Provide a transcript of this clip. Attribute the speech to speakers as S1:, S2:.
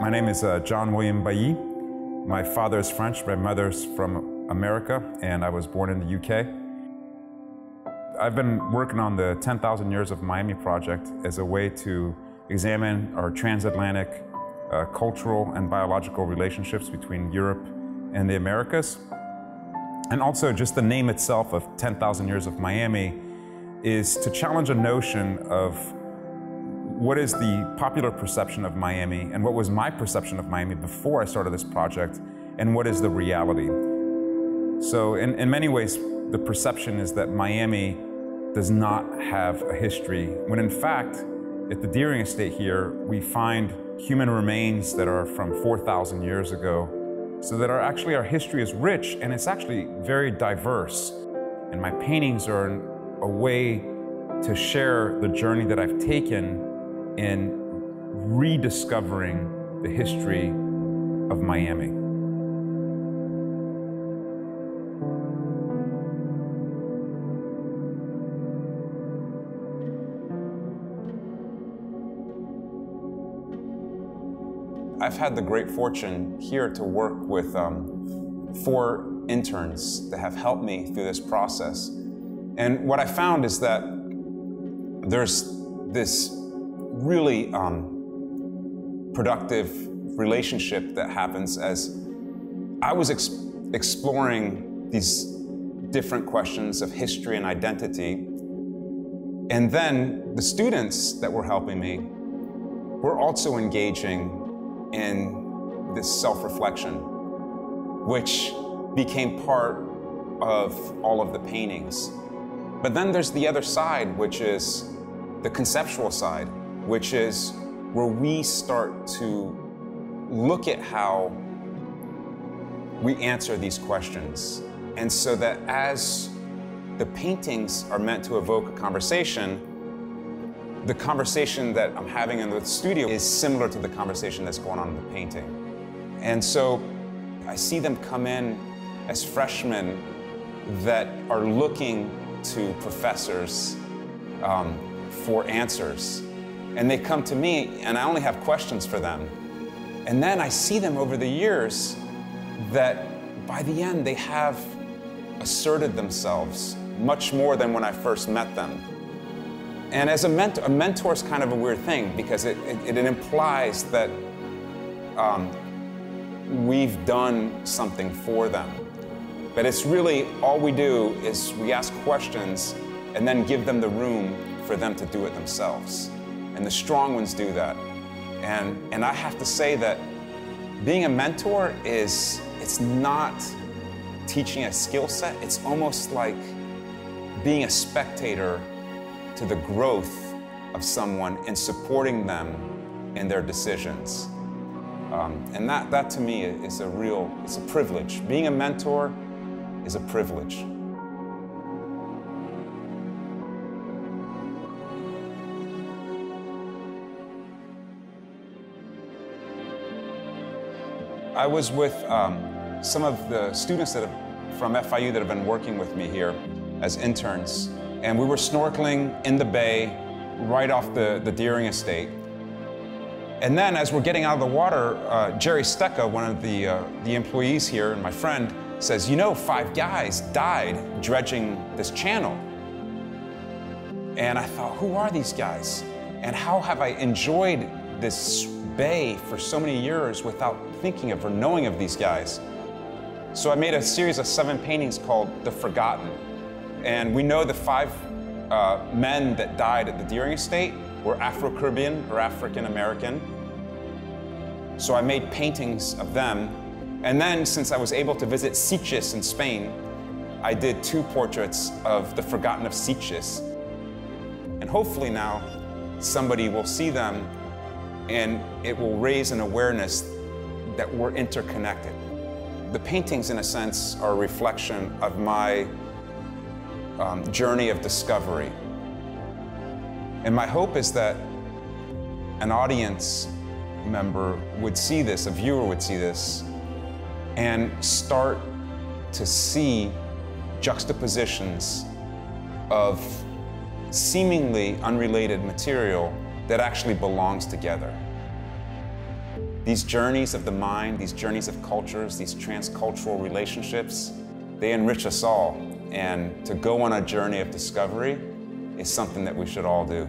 S1: My name is uh, John William Bailly. My father is French, my mother's from America, and I was born in the UK. I've been working on the 10,000 Years of Miami project as a way to examine our transatlantic uh, cultural and biological relationships between Europe and the Americas. And also, just the name itself of 10,000 Years of Miami is to challenge a notion of what is the popular perception of Miami and what was my perception of Miami before I started this project and what is the reality. So, in, in many ways, the perception is that Miami does not have a history, when in fact, at the Deering Estate here, we find human remains that are from 4,000 years ago, so that our, actually our history is rich and it's actually very diverse. And my paintings are a way to share the journey that I've taken in rediscovering the history of Miami. I've had the great fortune here to work with um, four interns that have helped me through this process. And what I found is that there's this really um, productive relationship that happens as I was ex- exploring these different questions of history and identity. And then the students that were helping me were also engaging in this self reflection, which became part of all of the paintings. But then there's the other side, which is the conceptual side which is where we start to look at how we answer these questions. And so that as the paintings are meant to evoke a conversation, the conversation that I'm having in the studio is similar to the conversation that's going on in the painting. And so I see them come in as freshmen that are looking to professors um, for answers and they come to me and I only have questions for them. And then I see them over the years that by the end they have asserted themselves much more than when I first met them. And as a mentor, a mentor is kind of a weird thing because it, it, it implies that um, we've done something for them. But it's really all we do is we ask questions and then give them the room for them to do it themselves and the strong ones do that. And, and I have to say that being a mentor is, it's not teaching a skill set, it's almost like being a spectator to the growth of someone and supporting them in their decisions. Um, and that, that to me is a real, it's a privilege. Being a mentor is a privilege. I was with um, some of the students that have, from FIU that have been working with me here as interns, and we were snorkeling in the bay right off the, the Deering estate. And then as we're getting out of the water, uh, Jerry Stecca, one of the, uh, the employees here and my friend, says, you know, five guys died dredging this channel. And I thought, who are these guys? And how have I enjoyed this bay for so many years without thinking of or knowing of these guys. So I made a series of seven paintings called The Forgotten. And we know the five uh, men that died at the Deering Estate were Afro Caribbean or African American. So I made paintings of them. And then, since I was able to visit Sitges in Spain, I did two portraits of the Forgotten of Sitges. And hopefully now somebody will see them and it will raise an awareness that we're interconnected. The paintings, in a sense, are a reflection of my um, journey of discovery. And my hope is that an audience member would see this, a viewer would see this, and start to see juxtapositions of seemingly unrelated material that actually belongs together. These journeys of the mind, these journeys of cultures, these transcultural relationships, they enrich us all. And to go on a journey of discovery is something that we should all do.